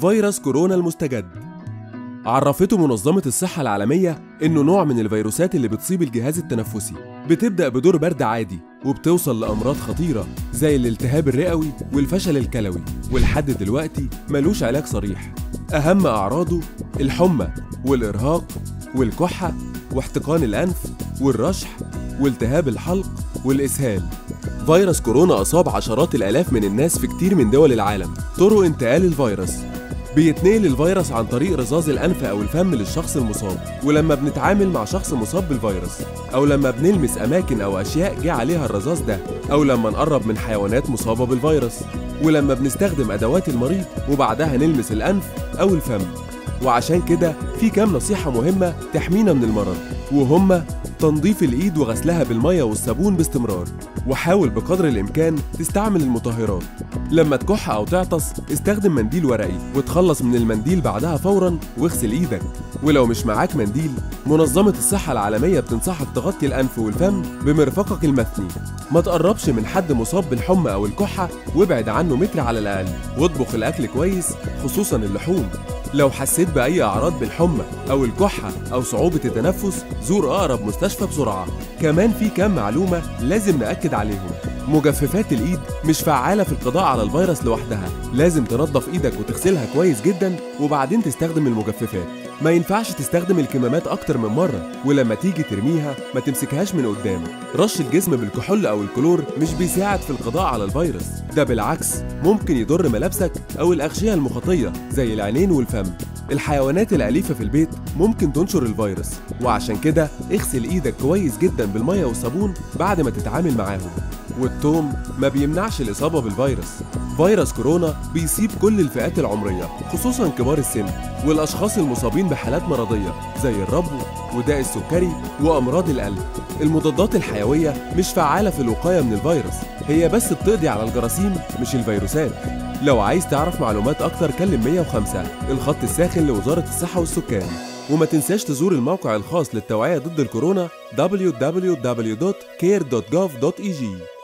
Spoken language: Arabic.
فيروس كورونا المستجد. عرفته منظمة الصحة العالمية إنه نوع من الفيروسات اللي بتصيب الجهاز التنفسي. بتبدأ بدور برد عادي وبتوصل لأمراض خطيرة زي الالتهاب الرئوي والفشل الكلوي. ولحد دلوقتي ملوش علاج صريح. أهم أعراضه الحمى والإرهاق والكحة واحتقان الأنف والرشح والتهاب الحلق والإسهال. فيروس كورونا أصاب عشرات الآلاف من الناس في كتير من دول العالم. طرق انتقال الفيروس. بيتنقل الفيروس عن طريق رذاذ الأنف أو الفم للشخص المصاب ولما بنتعامل مع شخص مصاب بالفيروس أو لما بنلمس أماكن أو أشياء جه عليها الرذاذ ده أو لما نقرب من حيوانات مصابة بالفيروس. ولما بنستخدم أدوات المريض وبعدها نلمس الأنف أو الفم. وعشان كده في كام نصيحة مهمة تحمينا من المرض وهما تنظيف الإيد وغسلها بالمية والصابون باستمرار. وحاول بقدر الإمكان تستعمل المطهرات. لما تكح أو تعطس استخدم منديل ورقي وتخلص من المنديل بعدها فورا واغسل إيدك. ولو مش معاك منديل منظمة الصحة العالمية بتنصحك تغطي الأنف والفم بمرفقك المثني. ما تقربش من حد مصاب بالحمى أو الكحة وابعد عنه متر على الأقل. واطبخ الأكل كويس خصوصا اللحوم. لو حسيت بأي أعراض بالحمى أو الكحة أو صعوبة التنفس زور أقرب مستشفى بسرعة. كمان في كام معلومة لازم نأكد عليهم. مجففات الإيد مش فعالة في القضاء على الفيروس لوحدها. لازم تنظف إيدك وتغسلها كويس جدا وبعدين تستخدم المجففات. ما ينفعش تستخدم الكمامات أكتر من مرة ولما تيجي ترميها ما تمسكهاش من قدام. رش الجسم بالكحول أو الكلور مش بيساعد في القضاء على الفيروس. ده بالعكس ممكن يضر ملابسك أو الأغشية المخاطية زي العينين والفم. الحيوانات الأليفة في البيت ممكن تنشر الفيروس وعشان كده اغسل إيدك كويس جدا بالمية والصابون بعد ما تتعامل معاهم. والثوم ما بيمنعش الإصابة بالفيروس. فيروس كورونا بيصيب كل الفئات العمرية خصوصا كبار السن والأشخاص المصابين بحالات مرضية زي الربو وداء السكري وأمراض القلب. المضادات الحيوية مش فعالة في الوقاية من الفيروس هي بس بتقضي على الجراثيم مش الفيروسات. لو عايز تعرف معلومات أكتر كلم 105 الخط الساخن لوزارة الصحة والسكان. وما تنساش تزور الموقع الخاص للتوعية ضد الكورونا www.care.gov.eg